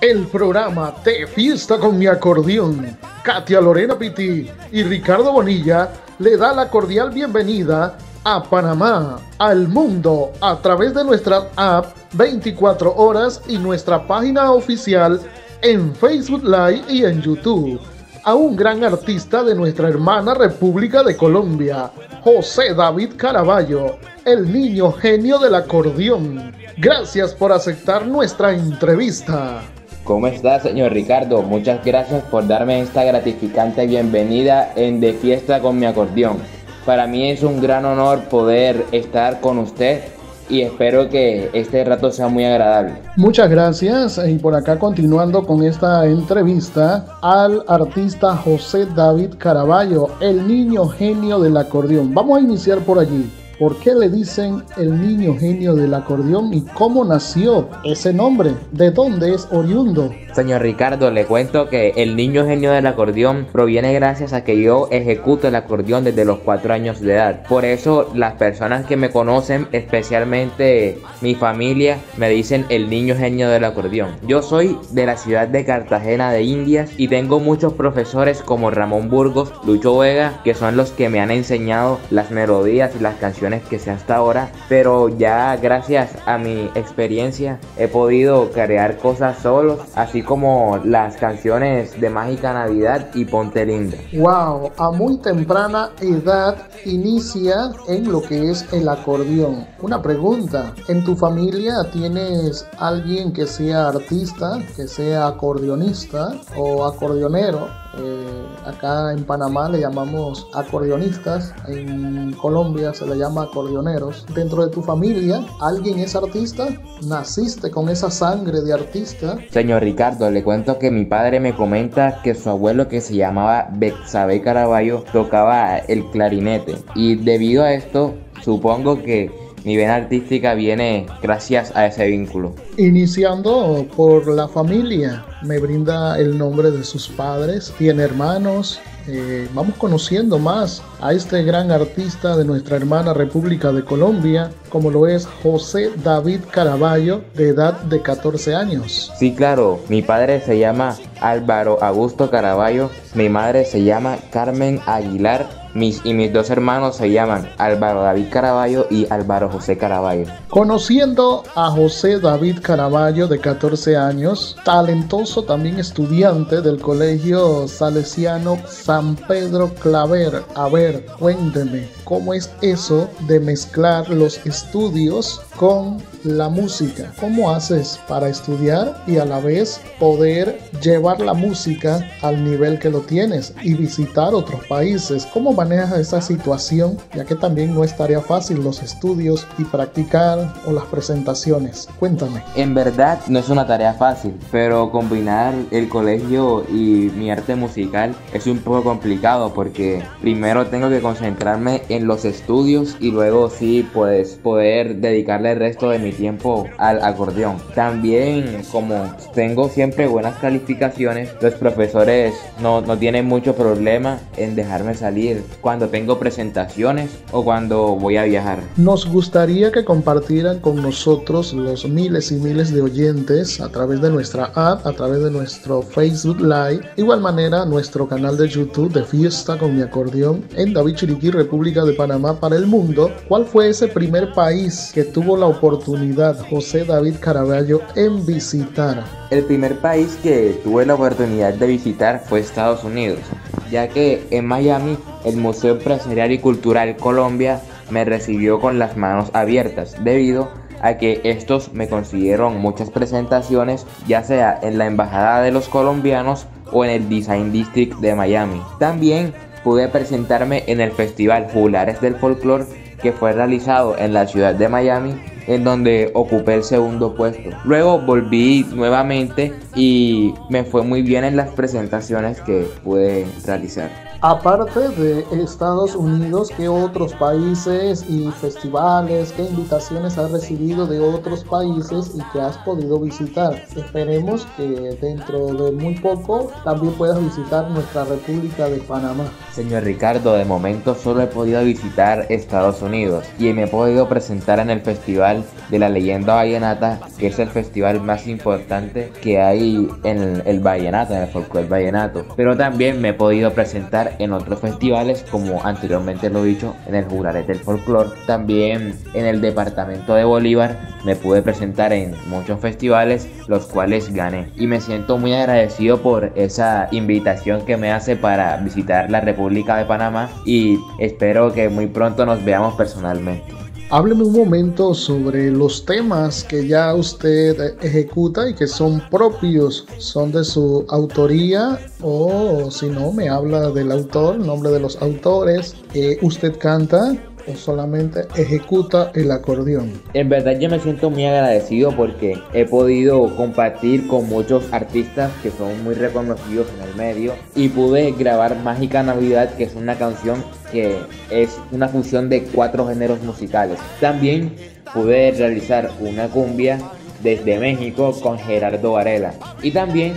el programa de Fiesta con mi acordeón. Katia Lorena Pitti y Ricardo Bonilla le da la cordial bienvenida a Panamá, al mundo, a través de nuestra app 24 horas y nuestra página oficial en Facebook Live y en YouTube. A un gran artista de nuestra hermana República de Colombia, José David Caraballo, el niño genio del acordeón. Gracias por aceptar nuestra entrevista. ¿Cómo está, señor Ricardo? Muchas gracias por darme esta gratificante bienvenida en De Fiesta con mi acordeón. Para mí es un gran honor poder estar con usted y espero que este rato sea muy agradable. Muchas gracias y por acá continuando con esta entrevista al artista José David Caraballo, el niño genio del acordeón. Vamos a iniciar por allí. ¿Por qué le dicen el niño genio del acordeón y cómo nació ese nombre? ¿De dónde es oriundo? Señor Ricardo, le cuento que el niño genio del acordeón proviene gracias a que yo ejecuto el acordeón desde los 4 años de edad. Por eso las personas que me conocen, especialmente mi familia, me dicen el niño genio del acordeón. Yo soy de la ciudad de Cartagena de Indias y tengo muchos profesores como Ramón Burgos, Lucho Vega, que son los que me han enseñado las melodías y las canciones que sé hasta ahora, pero ya gracias a mi experiencia he podido crear cosas solos, así como las canciones de Mágica Navidad y Ponte Linda. Wow, a muy temprana edad inicia en lo que es el acordeón. Una pregunta, ¿en tu familia tienes alguien que sea artista, que sea acordeonista o acordeonero? Eh, acá en Panamá le llamamos acordeonistas, en Colombia se le llama acordeoneros. Dentro de tu familia, ¿alguien es artista? ¿Naciste con esa sangre de artista? Señor Ricardo, le cuento que mi padre me comenta que su abuelo que se llamaba Bexabe Caraballo tocaba el clarinete y debido a esto supongo que mi vena artística viene gracias a ese vínculo. Iniciando por la familia, me brinda el nombre de sus padres, tiene hermanos. Eh, vamos conociendo más a este gran artista de nuestra hermana República de Colombia, como lo es José David Caraballo, de edad de 14 años. Sí, claro, mi padre se llama Álvaro Augusto Caraballo, mi madre se llama Carmen Aguilar mis, y mis dos hermanos se llaman Álvaro David Caraballo y Álvaro José Caraballo. Conociendo a José David Caraballo de 14 años, talentoso también estudiante del Colegio Salesiano San Pedro Claver. A ver, cuénteme, ¿cómo es eso de mezclar los estudios con la música. ¿Cómo haces para estudiar y a la vez poder llevar la música al nivel que lo tienes y visitar otros países? ¿Cómo manejas esa situación? Ya que también no estaría fácil los estudios y practicar o las presentaciones. Cuéntame. En verdad no es una tarea fácil, pero combinar el colegio y mi arte musical es un poco complicado porque primero tengo que concentrarme en los estudios y luego sí pues poder dedicarle el resto de mi tiempo al acordeón. También como tengo siempre buenas calificaciones, los profesores no, no tienen mucho problema en dejarme salir cuando tengo presentaciones o cuando voy a viajar. Nos gustaría que compartieran con nosotros los miles y miles de oyentes a través de nuestra app, a través de nuestro Facebook Live, igual manera nuestro canal de YouTube de Fiesta con mi acordeón en David Chiriquí, República de Panamá para el mundo. ¿Cuál fue ese primer país que tuvo la oportunidad José David Caraballo en visitar? El primer país que tuve la oportunidad de visitar fue Estados Unidos, ya que en Miami el Museo Empresarial y Cultural Colombia me recibió con las manos abiertas debido a que estos me consiguieron muchas presentaciones, ya sea en la Embajada de los Colombianos o en el Design District de Miami. También pude presentarme en el Festival Jugulares del Folklore que fue realizado en la ciudad de Miami en donde ocupé el segundo puesto. Luego volví nuevamente y me fue muy bien en las presentaciones que pude realizar. Aparte de Estados Unidos, ¿qué otros países y festivales, qué invitaciones has recibido de otros países y que has podido visitar? Esperemos que dentro de muy poco también puedas visitar nuestra República de Panamá. Señor Ricardo, de momento solo he podido visitar Estados Unidos y me he podido presentar en el Festival de la Leyenda Vallenata, que es el festival más importante que hay en el, vallenato, en el folclore vallenato. Pero también me he podido presentar en otros festivales, como anteriormente lo he dicho, en el Juraret del Folclore. También en el departamento de Bolívar me pude presentar en muchos festivales, los cuales gané. Y me siento muy agradecido por esa invitación que me hace para visitar la República de Panamá y espero que muy pronto nos veamos personalmente. Hábleme un momento sobre los temas que ya usted ejecuta y que son propios, son de su autoría o si no, me habla del autor, nombre de los autores. que usted canta o solamente ejecuta el acordeón. En verdad yo me siento muy agradecido porque he podido compartir con muchos artistas que son muy reconocidos en el medio y pude grabar Mágica Navidad que es una canción que es una función de cuatro géneros musicales. También pude realizar una cumbia desde México con Gerardo Varela y también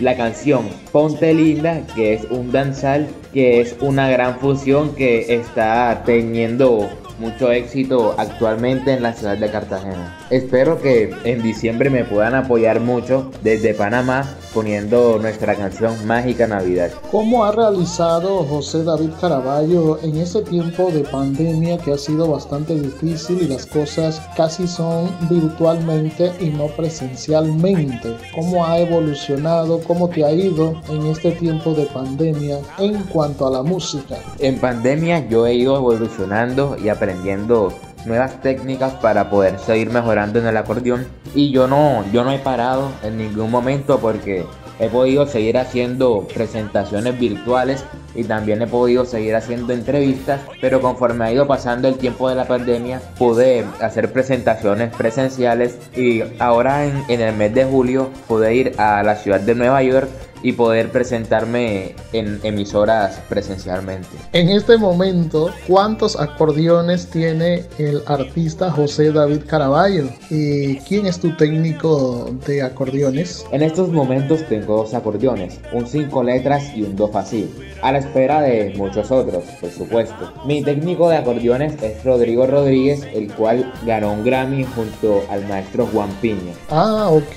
la canción Ponte Linda, que es un danzal, que es una gran fusión que está teniendo mucho éxito actualmente en la ciudad de Cartagena. Espero que en diciembre me puedan apoyar mucho desde Panamá poniendo nuestra canción Mágica Navidad. ¿Cómo ha realizado José David Caraballo en este tiempo de pandemia que ha sido bastante difícil y las cosas casi son virtualmente y no presencialmente? ¿Cómo ha evolucionado? ¿Cómo te ha ido en este tiempo de pandemia en cuanto a la música? En pandemia yo he ido evolucionando y aprendiendo nuevas técnicas para poder seguir mejorando en el acordeón. Y yo no yo no he parado en ningún momento porque he podido seguir haciendo presentaciones virtuales y también he podido seguir haciendo entrevistas, pero conforme ha ido pasando el tiempo de la pandemia pude hacer presentaciones presenciales y ahora en, en el mes de julio pude ir a la ciudad de Nueva York y poder presentarme en emisoras presencialmente. En este momento, ¿cuántos acordeones tiene el artista José David Caraballo? ¿Y quién es tu técnico de acordeones? En estos momentos tengo dos acordeones, un cinco letras y un do fácil, a la espera de muchos otros, por supuesto. Mi técnico de acordeones es Rodrigo Rodríguez, el cual ganó un Grammy junto al maestro Juan Piña. Ah, ok,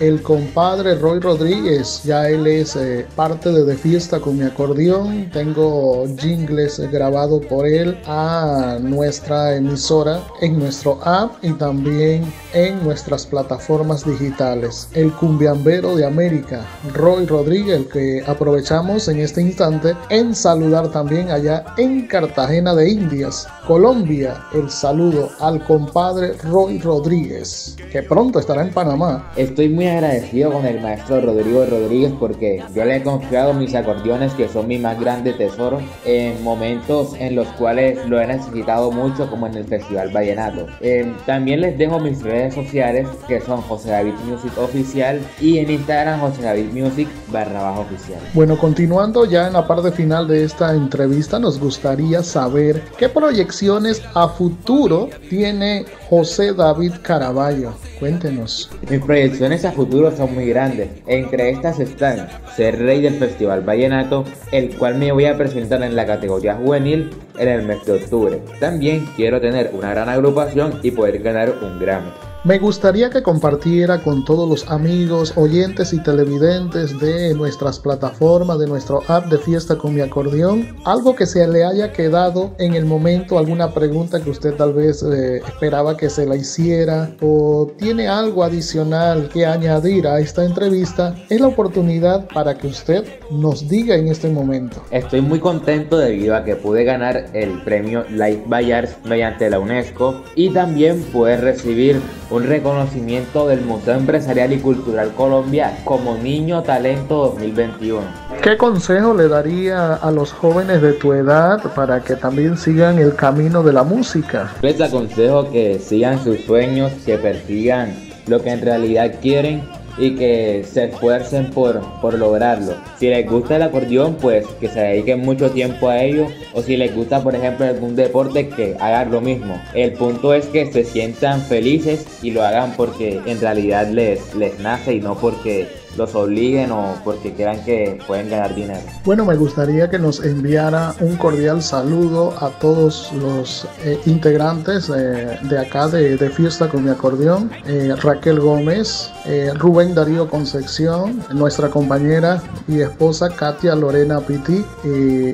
el compadre Roy Rodríguez ya él es eh, parte de De Fiesta con mi acordeón. Tengo jingles grabado por él a nuestra emisora en nuestro app y también en nuestras plataformas digitales. El cumbiambero de América, Roy Rodríguez, que aprovechamos en este instante en saludar también allá en Cartagena de Indias, Colombia. El saludo al compadre Roy Rodríguez, que pronto estará en Panamá. Estoy muy agradecido con el maestro Rodrigo Rodríguez porque yo le he confiado mis acordeones que son mi más grande tesoro en momentos en los cuales lo he necesitado mucho como en el Festival Vallenato. Eh, también les dejo mis redes sociales que son José David Music Oficial y en Instagram José David Music barra bajo oficial. Bueno, continuando ya en la parte final de esta entrevista nos gustaría saber qué proyecciones a futuro tiene José David Caraballo. Cuéntenos. Mis proyecciones a futuro son muy grandes. Entre estas están ser rey del Festival Vallenato, el cual me voy a presentar en la categoría juvenil en el mes de octubre. También quiero tener una gran agrupación y poder ganar un Grammy. Me gustaría que compartiera con todos los amigos, oyentes y televidentes de nuestras plataformas, de nuestro app de fiesta con mi acordeón, algo que se le haya quedado en el momento, alguna pregunta que usted tal vez eh, esperaba que se la hiciera o tiene algo adicional que añadir a esta entrevista, es la oportunidad para que usted nos diga en este momento. Estoy muy contento debido a que pude ganar el premio Life Bayards mediante la UNESCO y también pude recibir un reconocimiento del Museo Empresarial y Cultural Colombia como Niño Talento 2021. ¿Qué consejo le daría a los jóvenes de tu edad para que también sigan el camino de la música? Les aconsejo que sigan sus sueños, que persigan lo que en realidad quieren y que se esfuercen por, por lograrlo. Si les gusta el acordeón, pues que se dediquen mucho tiempo a ello. O si les gusta, por ejemplo, algún deporte, que hagan lo mismo. El punto es que se sientan felices y lo hagan porque en realidad les, les nace y no porque los obliguen o porque crean que pueden ganar dinero. Bueno, me gustaría que nos enviara un cordial saludo a todos los eh, integrantes eh, de acá de, Fiesta con mi acordeón, eh, Raquel Gómez, Rubén Darío Concepción, nuestra compañera y esposa Katia Lorena Piti,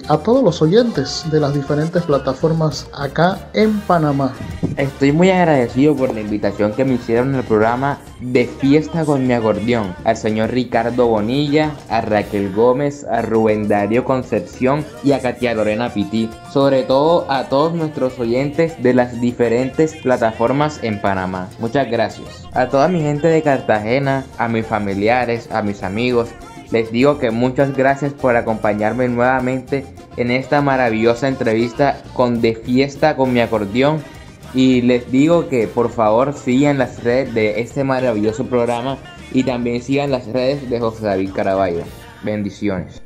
a todos los oyentes de las diferentes plataformas acá en Panamá. Estoy muy agradecido por la invitación que me hicieron en el programa de Fiesta con mi acordeón, al señor Ricardo Bonilla, a Raquel Gómez, a Rubén Darío Concepción y a Katia Lorena Piti. Sobre todo a todos nuestros oyentes de las diferentes plataformas en Panamá. Muchas gracias. A toda mi gente de Cartagena, a mis familiares, a mis amigos, les digo que muchas gracias por acompañarme nuevamente en esta maravillosa entrevista con De Fiesta con mi acordeón. Y les digo que por favor sigan las redes de este maravilloso programa y también sigan las redes de José David Caraballo. Bendiciones.